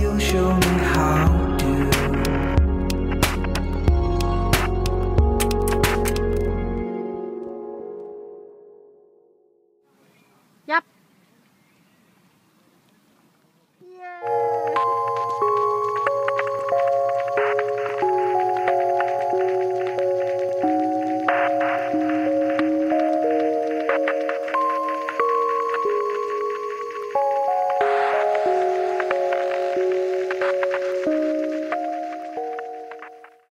you show me how.